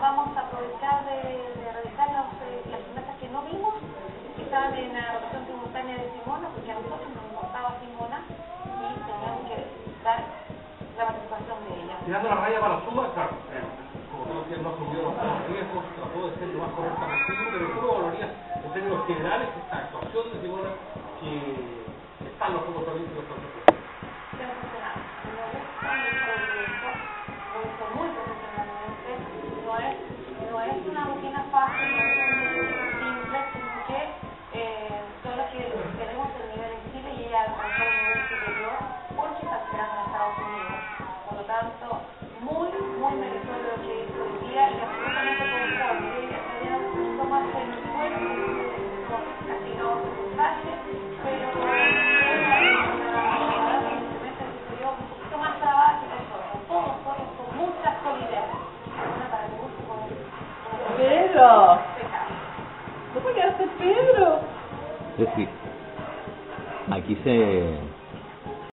vamos a aprovechar de, de revisar los, eh, las finanzas que no vimos, que estaban en la relación simultánea de Simona, porque a nosotros nos importaba Simona y teníamos que dar la participación de ella. Tirando la raya para la suba, claro, eh, como creo que no asumió los riesgos, trató de ser lo más correcta posible, pero ¿cómo valorías en términos generales esta actuación de Simona que, que está en los Juegos Pedro. ¿Cómo quedaste Pedro? Decir, aquí se